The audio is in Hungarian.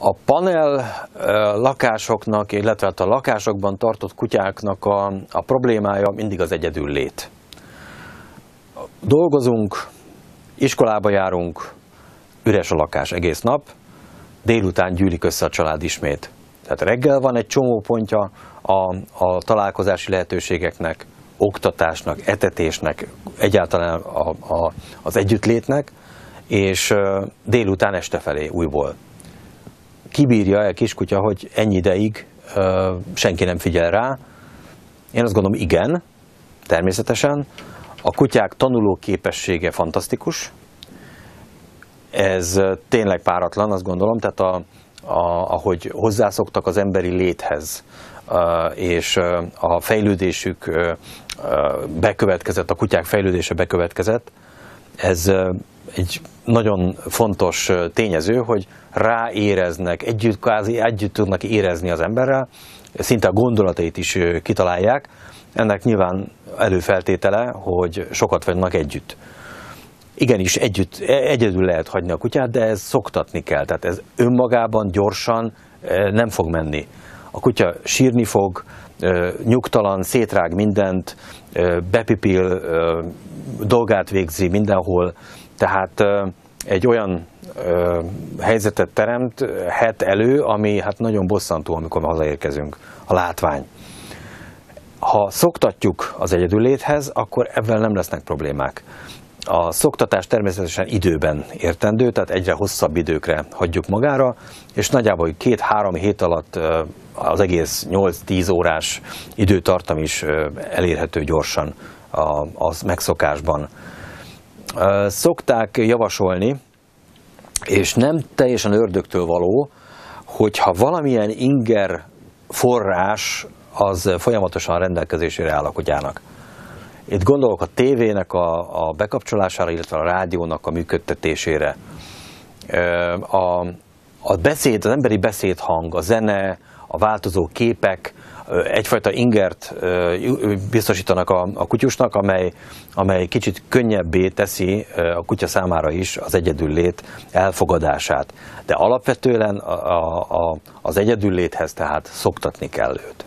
A panel lakásoknak, illetve hát a lakásokban tartott kutyáknak a, a problémája mindig az egyedül lét. Dolgozunk, iskolába járunk, üres a lakás egész nap, délután gyűlik össze a család ismét. Tehát reggel van egy csomó pontja a, a találkozási lehetőségeknek, oktatásnak, etetésnek, egyáltalán a, a, az együttlétnek, és délután este felé újból. Kibírja el kiskutya, hogy ennyi ideig senki nem figyel rá? Én azt gondolom, igen, természetesen. A kutyák tanuló képessége fantasztikus. Ez tényleg páratlan, azt gondolom, tehát a, a, ahogy hozzászoktak az emberi léthez, és a fejlődésük bekövetkezett, a kutyák fejlődése bekövetkezett, ez egy nagyon fontos tényező, hogy ráéreznek, együtt, kázi, együtt tudnak érezni az emberrel, szinte a gondolatait is kitalálják. Ennek nyilván előfeltétele, hogy sokat vannak együtt. Igenis, együtt, e, egyedül lehet hagyni a kutyát, de ez szoktatni kell. Tehát ez önmagában gyorsan nem fog menni. A kutya sírni fog, nyugtalan, szétrág mindent, bepipil, dolgát végzi mindenhol, tehát egy olyan helyzetet teremt het elő, ami hát nagyon bosszantó, amikor hazaérkezünk, a látvány. Ha szoktatjuk az egyedülléthez, akkor ebben nem lesznek problémák. A szoktatás természetesen időben értendő, tehát egyre hosszabb időkre hagyjuk magára, és nagyjából két-három hét alatt az egész 8-10 órás időtartam is elérhető gyorsan az megszokásban. Szokták javasolni, és nem teljesen ördögtől való, hogyha valamilyen inger forrás az folyamatosan rendelkezésére áll a kutyának. Itt gondolok a tévének a, a bekapcsolására, illetve a rádiónak a működtetésére. A, a beszéd, az emberi beszédhang, a zene, a változó képek egyfajta ingert biztosítanak a, a kutyusnak, amely, amely kicsit könnyebbé teszi a kutya számára is az egyedüllét elfogadását. De alapvetően a, a, az egyedülléthez tehát szoktatni kell őt.